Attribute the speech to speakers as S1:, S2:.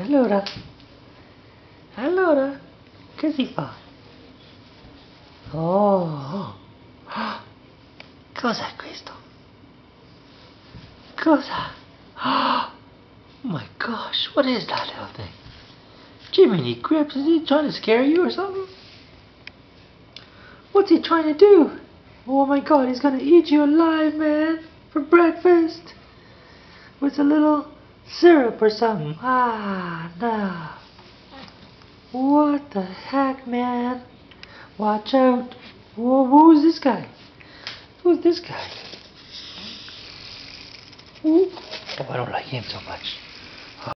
S1: Allora, allora, che si fa? Oh, oh, cos'è questo? Cosa? Oh my gosh, what is that little thing? Jiminy Crips, is he trying to scare you or something? What's he trying to do? Oh my god, he's gonna eat you alive, man, for breakfast. With a little syrup or something. Ah, no. What the heck, man? Watch out. Whoa, who's this guy? Who's this guy? Ooh. Oh, I don't like him so much.